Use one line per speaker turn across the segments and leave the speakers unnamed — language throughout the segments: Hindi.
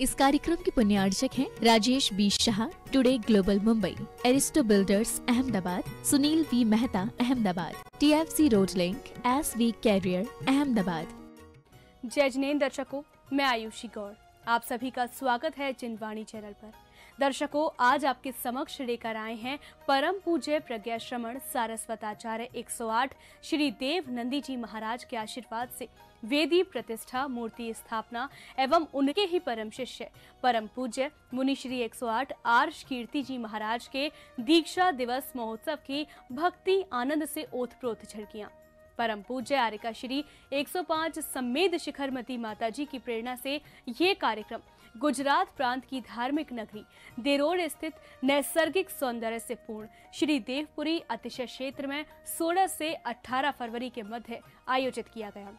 इस कार्यक्रम के पुण्यार्चक हैं Rajesh B Shah today global Mumbai Aristo builders Ahmedabad Sunil V Mehta Ahmedabad TFC road link S V career Ahmedabad
जय जिनेन्द्र, दर्शकों, मैं आयुषी गौर। आप सभी का स्वागत है चिंदवाणी चैनल पर। दर्शकों, आज आपके समक्ष लेकर आए हैं परम पूज्य प्रज्ञा श्रमण सारस्वताचार्य 108 श्री देव नंदी जी महाराज के आशीर्वाद से वेदी प्रतिष्ठा मूर्ति स्थापना एवं उनके ही परम शिष्य, परम पूज्य मुनि श्री 108 आर्ष कीर्ति जी महाराज के दीक्षा दिवस महोत्सव की भक्ति आनंद से ओतप्रोत झलकियाँ। परम पूज्य आरिका श्री 105 सम्मेद शिखरमती माता जी की प्रेरणा से ये कार्यक्रम गुजरात प्रांत की धार्मिक नगरी देरोड स्थित नैसर्गिक सौंदर्य से पूर्ण श्री देवपुरी अतिशय क्षेत्र में 16 से 18 फरवरी के मध्य आयोजित किया गया।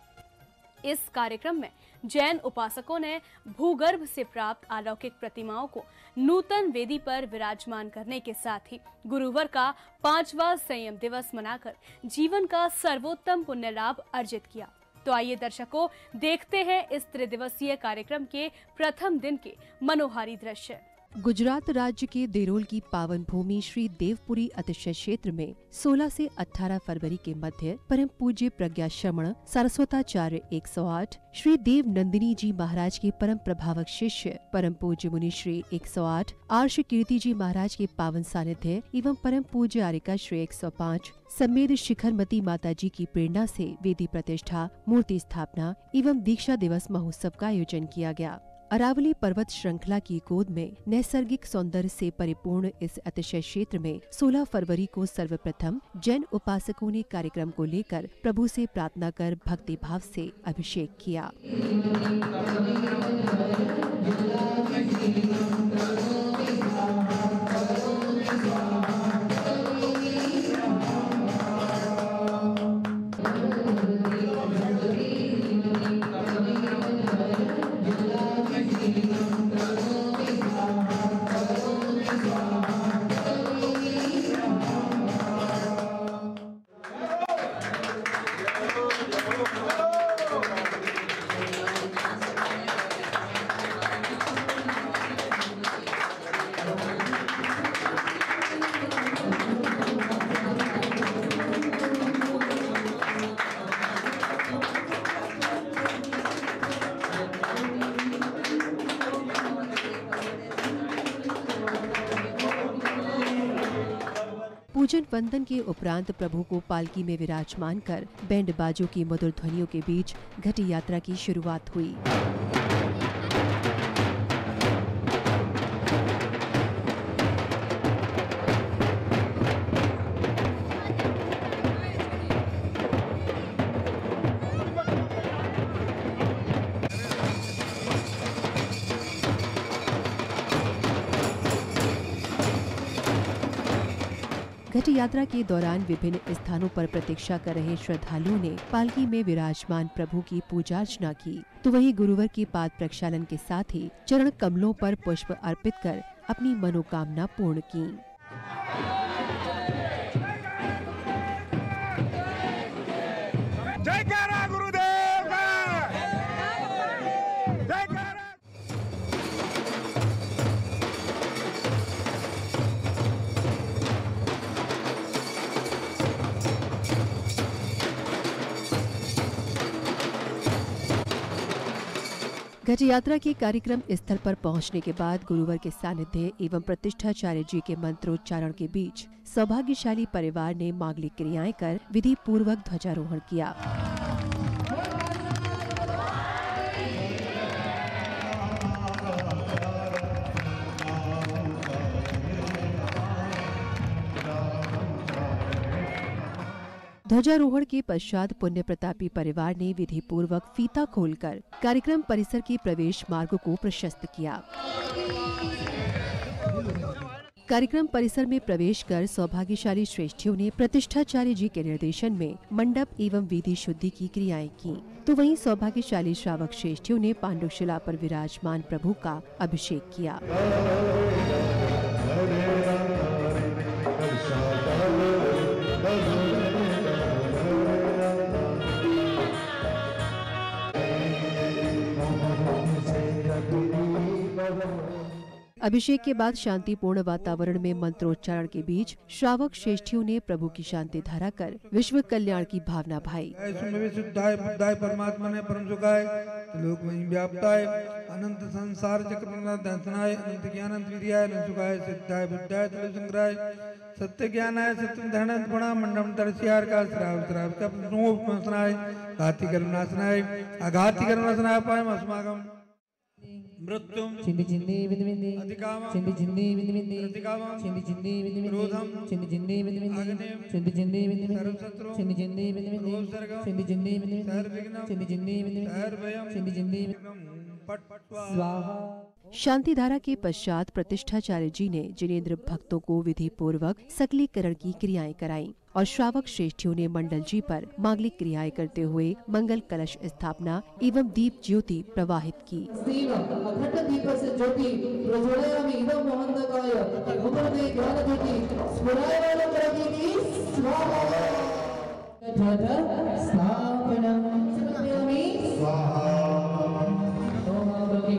इस कार्यक्रम में जैन उपासकों ने भूगर्भ से प्राप्त अलौकिक प्रतिमाओं को नूतन वेदी पर विराजमान करने के साथ ही गुरुवर का पांचवा संयम दिवस मनाकर जीवन का सर्वोत्तम पुण्य लाभ अर्जित किया। तो आइए दर्शकों देखते हैं इस त्रिदिवसीय कार्यक्रम के प्रथम दिन के मनोहारी दृश्य।
गुजरात राज्य के देरोल की पावन भूमि श्री देवपुरी अतिशय क्षेत्र में 16 से 18 फरवरी के मध्य परम पूज्य प्रज्ञा श्रमण सरस्वताचार्य 108 श्री देव नंदिनी जी महाराज के परम प्रभावक शिष्य, परम पूज्य मुनि श्री 108 आर्ष कीर्ति जी महाराज के पावन सानिध्य एवं परम पूज्य आरिका श्री 105 समेद शिखरमती माता जी की प्रेरणा से वेदी प्रतिष्ठा, मूर्ति स्थापना एवं दीक्षा दिवस महोत्सव का आयोजन किया गया। अरावली पर्वत श्रृंखला की गोद में नैसर्गिक सौंदर्य से परिपूर्ण इस अतिशय क्षेत्र में 16 फरवरी को सर्वप्रथम जैन उपासकों ने कार्यक्रम को लेकर प्रभु से प्रार्थना कर भक्ति भाव से अभिषेक किया। वंदन के उपरांत प्रभु को पालकी में विराजमान कर बैंड बाजों की मधुर ध्वनियों के बीच घटी यात्रा की शुरुआत हुई। यात्रा के दौरान विभिन्न स्थानों पर प्रतीक्षा कर रहे श्रद्धालुओं ने पालकी में विराजमान प्रभु की पूजा अर्चना की। तो वही गुरुवर के पाद प्रक्षालन के साथ ही चरण कमलों पर पुष्प अर्पित कर अपनी मनोकामना पूर्ण की। घट यात्रा के कार्यक्रम स्थल पर पहुँचने के बाद गुरुवर के सानिध्य एवं प्रतिष्ठाचार्य जी के मंत्रोच्चारण के बीच सौभाग्यशाली परिवार ने मांगलिक क्रियाएँ कर विधि पूर्वक ध्वजारोहण किया। ध्वजारोहण के पश्चात पुण्य प्रतापी परिवार ने विधि पूर्वक फीता खोलकर कार्यक्रम परिसर के प्रवेश मार्ग को प्रशस्त किया। कार्यक्रम परिसर में प्रवेश कर सौभाग्यशाली श्रेष्ठियों ने प्रतिष्ठाचार्य जी के निर्देशन में मंडप एवं विधि शुद्धि की क्रियाएँ की। तो वहीं सौभाग्यशाली श्रावक श्रेष्ठियों ने पांडुशिला पर विराजमान प्रभु का अभिषेक किया। अभिषेक के बाद शांतिपूर्ण वातावरण में मंत्रोच्चारण के बीच श्रावक श्रेष्ठियों ने प्रभु की शांति धारा कर विश्व कल्याण की भावना भाई।
परमात्मा ने परम सुखाय अनंत संसार चक्र ज्ञान सत्य मंडम तरस्यार का श्राव श्राव का घाति अघाति मृत्युम
चिंदी चिंदी विंदी विंदी
अधिकामं
चिंदी चिंदी विंदी विंदी
प्रतिकामं
चिंदी चिंदी विंदी विंदी
रोधम
चिंदी चिंदी विंदी विंदी
अग्निं
चिंदी चिंदी विंदी विंदी
सर्वशत्रुं
चिंदी चिंदी विंदी विंदी
रोगसर्गं
चिंदी चिंदी विंदी विंदी
सर्वविघ्नं
चिंदी चिंदी विंदी विंदी
सर्वभयम
चिंदी चिंदी
पट
स्वाहा
शांति धारा के पश्चात प्रतिष्ठाचार्य जी ने जिनेन्द्र भक्तों को विधि पूर्वक सकलीकरण की क्रियाएँ कराई और श्रावक श्रेष्ठियों ने मंडल जी पर मांगलिक क्रियाएँ करते हुए मंगल कलश स्थापना एवं दीप ज्योति प्रवाहित की।
स्तीव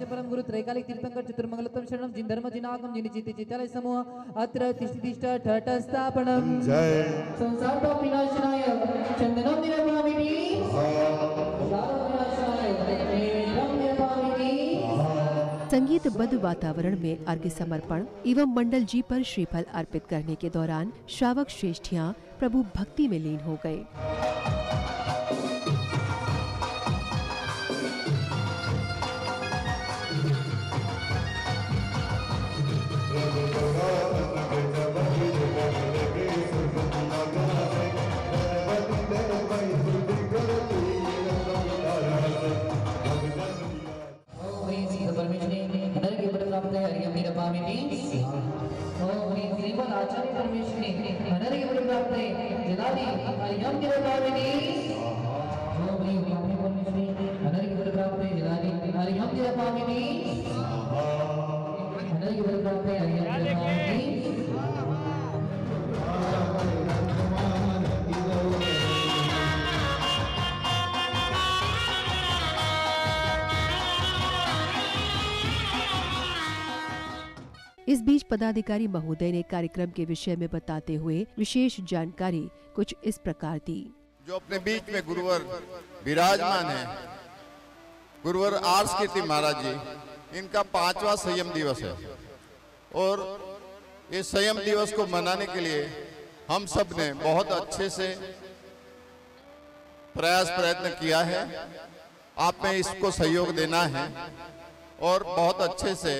पंचपरम गुरु त्रैकालिक तीर्थंकर चतुर्मंगलतम शरणम जिन धर्म जिनागम जिन चिति चितालय समूह अत्र तिष्ठितिष्ठ ठट स्थापनम।
जय।
संसार पाप विनाशनाय चंदनम संसार विनाशनाय नेत्रम
वातावरण में अर्घ्य समर्पण एवं मंडल जी पर श्रीफल अर्पित करने के दौरान श्रावक श्रेष्ठिया प्रभु भक्ति में लीन हो गए।
श्रीमद आचार्य परमेश्वरी नरके प्राप्त जलादि हरियम निरपामिनी ओम ह्रीं वाणी परमेश्वरी नरके प्राप्त जलादि हरियम निरपामिनी नरके प्राप्त हरियम निरपामिनी
इस बीच पदाधिकारी महोदय ने कार्यक्रम के विषय में बताते हुए विशेष जानकारी कुछ इस प्रकार दी।
जो अपने बीच में गुरुवर विराजमान है, गुरुवर आर्स कीर्ति महाराज जी, इनका पांचवा संयम दिवस है। और इस संयम दिवस को मनाने के लिए हम सबने बहुत अच्छे से प्रयास प्रयत्न किया है। आप में इसको सहयोग देना है और बहुत अच्छे से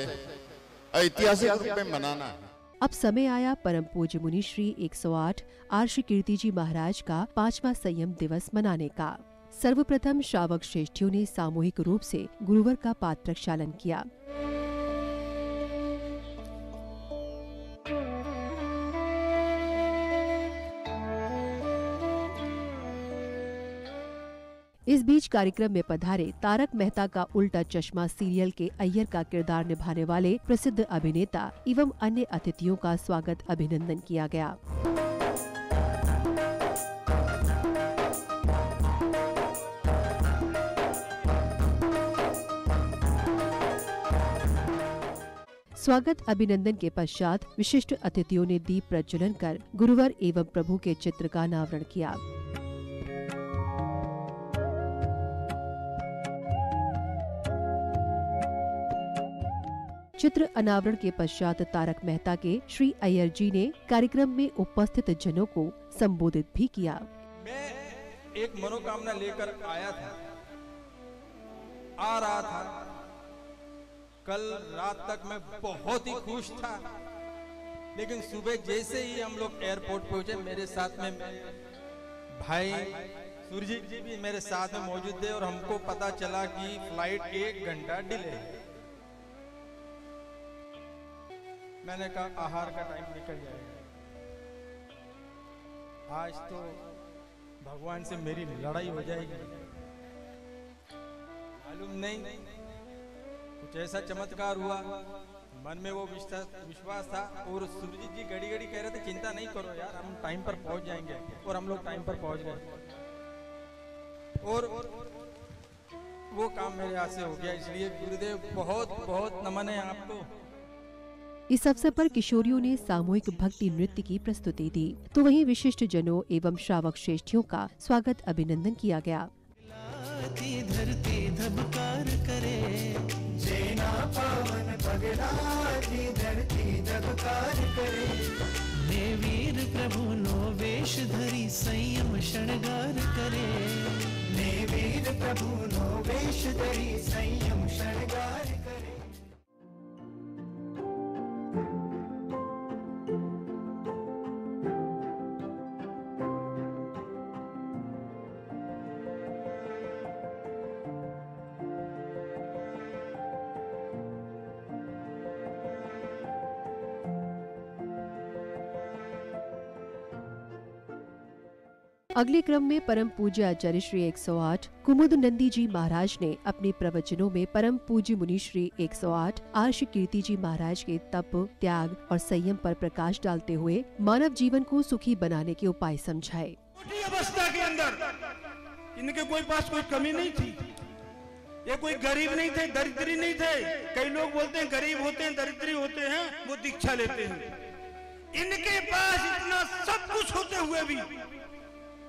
ऐतिहासिक रूप में मनाना है।
अब समय आया परम पूज्य मुनि श्री 108 आर्ष कीर्ति जी महाराज का पांचवा संयम दिवस मनाने का। सर्वप्रथम श्रावक श्रेष्ठियों ने सामूहिक रूप से गुरुवर का पात्र प्रक्षालन किया। इस बीच कार्यक्रम में पधारे तारक मेहता का उल्टा चश्मा सीरियल के अय्यर का किरदार निभाने वाले प्रसिद्ध अभिनेता एवं अन्य अतिथियों का स्वागत अभिनंदन किया गया। स्वागत अभिनंदन के पश्चात विशिष्ट अतिथियों ने दीप प्रज्वलन कर गुरुवर एवं प्रभु के चित्र का अनावरण किया। चित्र अनावरण के पश्चात तारक मेहता के श्री अय्यर जी ने कार्यक्रम में उपस्थित जनों को संबोधित भी किया।
मैं एक मनोकामना लेकर आया था। आ रहा था। कल रात तक मैं बहुत ही खुश था। लेकिन सुबह जैसे ही हम लोग एयरपोर्ट पहुँचे, मेरे साथ में भाई सुरजीत जी भी मेरे साथ में मौजूद थे और हमको पता चला कि फ़्लाइट एक घंटा डिले है। मैंने कहा, आहार का टाइम निकल जाएगा। आज तो भगवान से मेरी लड़ाई हो जाएगी। मालूम नहीं, कुछ ऐसा चमत्कार हुआ, मन में वो विश्वास था और सुरजीत जी घड़ी घड़ी कह रहे थे, चिंता नहीं करो यार, हम टाइम पर पहुँच जाएँगे और हम लोग टाइम पर पहुँच गए। और वो काम मेरे हाथ से हो गया, इसलिए गुरुदेव, बहुत बहुत नमन है आपको।
इस अवसर पर किशोरियों ने सामूहिक भक्ति नृत्य की प्रस्तुति दी। तो वहीं विशिष्ट जनों एवं श्रावक श्रेष्ठियों का स्वागत अभिनंदन किया गया।
वीर प्रभु, नो वेश धरी, संयम शृंगार करे।
ने वीर प्रभु, नो वेश धरी, संयम शृंगार
अगले क्रम में परम पूज्य आचार्य श्री 108 कुमुद नंदी जी महाराज ने अपने प्रवचनों में परम पूज्य मुनि श्री 108 आर्ष कीर्ति जी महाराज के तप, त्याग और संयम पर प्रकाश डालते हुए मानव जीवन को सुखी बनाने के उपाय समझाए।
अवस्था के अंदर। इनके कोई पास कोई कमी नहीं थी। ये कोई गरीब नहीं थे, दरिद्री नहीं थे। कई लोग बोलते हैं, गरीब होते हैं, दरिद्री होते हैं, वो दीक्षा लेते हैं। इनके पास इतना सब कुछ होते हुए भी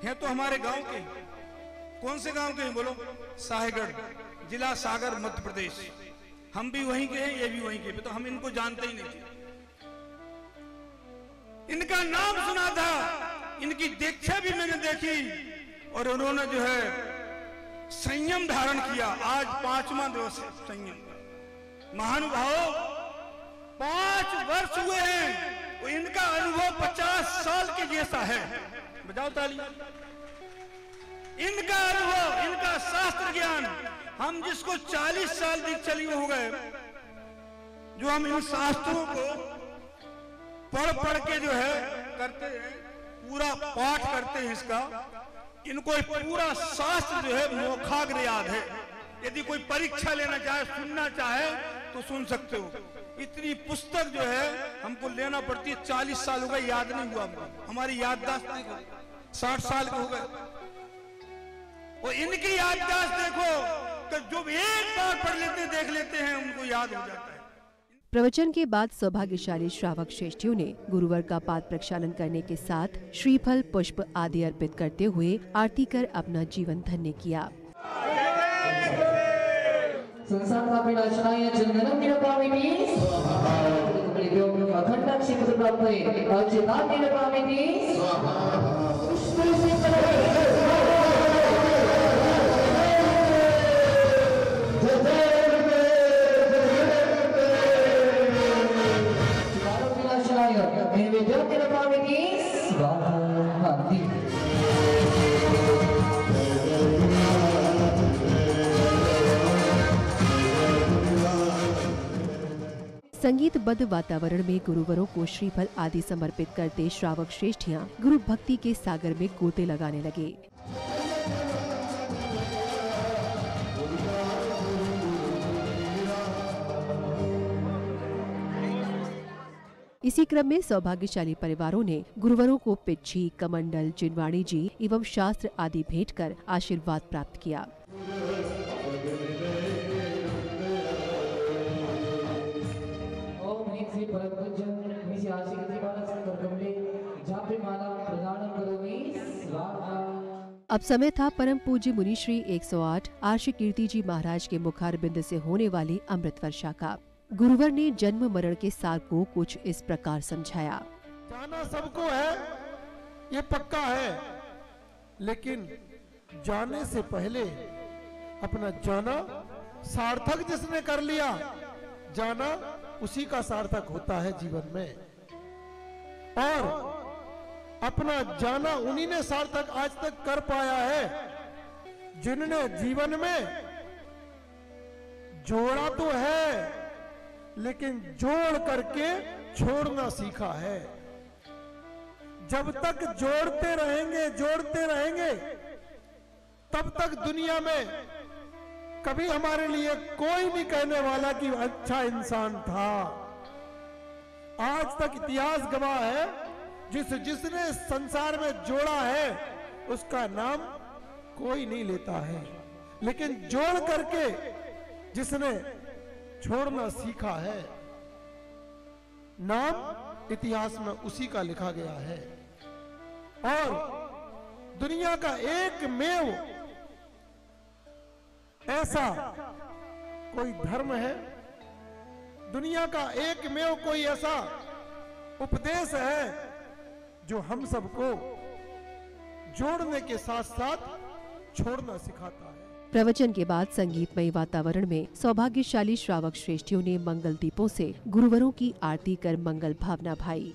हैं तो हमारे गाँव के कौन से गाँव के हैं बोलो? साहेगढ़, जिला सागर, मध्य प्रदेश। हम भी वहीं के हैं, ये भी वहीं के तो हम इनको जानते ही नहीं इनका नाम सुना था। इनकी दीक्षा भी मैंने देखी। और उन्होंने जो है, संयम धारण किया। आज पांचवा दिवस है संयम महानुभाव पाँच वर्ष हुए हैं। इनका अनुभव पचास साल के जैसा है। बजाओ ताली। इनका अनुभव, इनका शास्त्र ज्ञान, हम जिसको 40 साल दीक्षा लिए हो गए, जो हम इन शास्त्रों को पढ़ पढ़ के जो है करते हैं, पूरा पाठ करते हैं इसका, इनको पूरा शास्त्र जो है मोखाग्र याद है। यदि कोई परीक्षा लेना चाहे, सुनना चाहे तो सुन सकते हो। इतनी पुस्तक जो है हमको लेना पड़ती है। चालीस साल हो गए, याद नहीं हुआ हमारी याददाश्त हुई। साठ साल के हो गए। और इनकी याददाश्त देखो कि जो एक बार पढ़ लेते, देख लेते हैं, उनको याद हो जाता है।
प्रवचन के बाद सौभाग्यशाली श्रावक श्रेष्ठियों ने गुरुवर का पाद प्रक्षालन करने के साथ श्रीफल पुष्प आदि अर्पित करते हुए आरती कर अपना जीवन धन्य किया।
संसार का विनाशनाय चंदनम निरपामिति स्वाहा अखंड क्षेत्र प्राप्त है अचिता निरपामिति स्वाहा पुष्प से
संगीतबद्ध वातावरण में गुरुवरों को श्रीफल आदि समर्पित करते श्रावक श्रेष्ठियाँ गुरु भक्ति के सागर में गोते लगाने लगे। इसी क्रम में सौभाग्यशाली परिवारों ने गुरुवरों को पिच्छी, कमंडल जिनवाणी जी एवं शास्त्र आदि भेंट कर आशीर्वाद प्राप्त किया।
बालचंद्र जापे माला प्रदानं करोमि स्वाहा
अब समय था परम पूज्य मुनि श्री 108 आर्ष कीर्ति जी महाराज के मुखारबिंद से होने वाली अमृत वर्षा का। गुरुवर ने जन्म मरण के सार को कुछ इस प्रकार समझाया।
जाना सबको है ये पक्का है लेकिन जाने से पहले अपना जाना सार्थक जिसने कर लिया जाना उसी का सार्थक होता है जीवन में। और अपना जाना उन्हीं ने सार्थक आज तक कर पाया है, जिन्होंने जीवन में जोड़ा तो है,
लेकिन जोड़ करके छोड़ना सीखा है। जब तक जोड़ते रहेंगे जोड़ते रहेंगे, तब तक दुनिया में कभी हमारे लिए कोई नहीं कहने वाला कि अच्छा इंसान था। आज तक इतिहास गवाह है, जिस, जिसने संसार में जोड़ा है, उसका नाम कोई नहीं लेता है। लेकिन जोड़ करके जिसने छोड़ना सीखा है, नाम इतिहास में उसी का लिखा गया है। और दुनिया का एक मेव ऐसा कोई धर्म है? दुनिया का एक में कोई ऐसा उपदेश है जो हम सबको जोड़ने के साथ साथ छोड़ना सिखाता है?
प्रवचन के बाद संगीतमय वातावरण में सौभाग्यशाली श्रावक श्रेष्ठियों ने मंगल दीपों से गुरुवरों की आरती कर मंगल भावना भाई।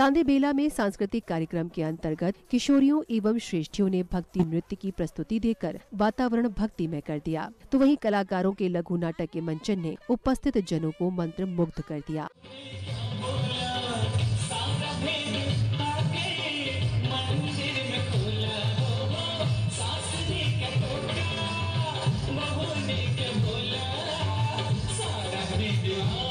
सांदे बेला में सांस्कृतिक कार्यक्रम के अंतर्गत किशोरियों एवं श्रेष्ठियों ने भक्ति नृत्य की प्रस्तुति देकर वातावरण भक्ति में कर दिया। तो वहीं कलाकारों के लघु नाटक के मंचन ने उपस्थित जनों को मंत्र मुग्ध कर दिया।
अच्छा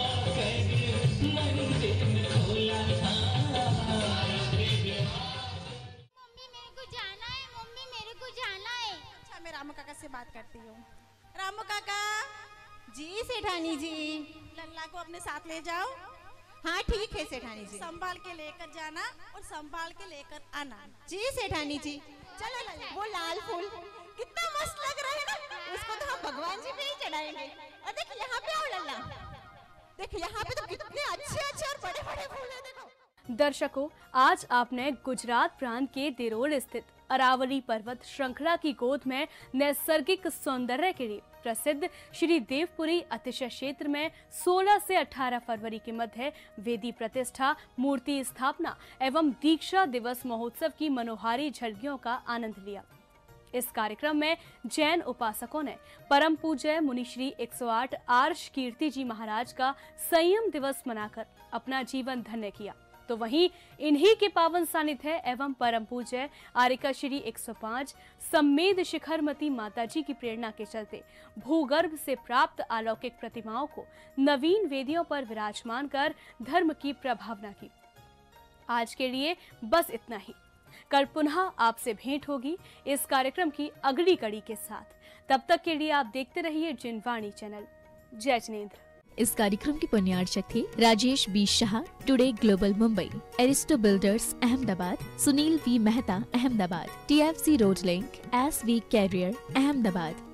बात करती हूँ। रामू काका। जी सेठानी जी। लल्ला को अपने साथ ले जाओ। हाँ ठीक है सेठानी जी। संभाल के लेकर जाना और संभाल के लेकर आना। जी सेठानी जी। चलो लल्ला वो लाल फूल। कितना मस्त लग रहा है ना। उसको तो हम भगवान जी पे ही चढ़ाएँगे। और देख यहाँ पे आओ लल्ला। देख यहाँ पे तो कितने अच्छे अच्छे और बड़े बड़े फूल है देखो।
दर्शकों आज आपने गुजरात प्रांत के देरोल स्थित अरावली पर्वत श्रृंखला की गोद में नैसर्गिक सौंदर्य के लिए प्रसिद्ध श्री देवपुरी अतिशय क्षेत्र में 16 से 18 फरवरी के मध्य वेदी प्रतिष्ठा, मूर्ति स्थापना एवं दीक्षा दिवस महोत्सव की मनोहारी झलकियों का आनंद लिया। इस कार्यक्रम में जैन उपासकों ने परम पूज्य मुनिश्री 108 आर्ष कीर्ति जी महाराज का संयम दिवस मनाकर अपना जीवन धन्य किया। तो वहीं इन्हीं के पावन सानिध्य एवं परम पूज्य आरिका श्री 105 सम्मेद शिखरमती माता जी की प्रेरणा के चलते भूगर्भ से प्राप्त अलौकिक प्रतिमाओं को नवीन वेदियों पर विराजमान कर धर्म की प्रभावना की। आज के लिए बस इतना ही। कल पुनः आपसे भेंट होगी इस कार्यक्रम की अगली कड़ी के साथ। तब तक के लिए आप देखते रहिए जिनवाणी चैनल। जय जिनेन्द्र।
इस कार्यक्रम के पुण्यार्चक थे Rajesh B Shah, today global Mumbai, Aristo builders, Ahmedabad, Sunil V Mehta, Ahmedabad, T F C road link, S V career, Ahmedabad.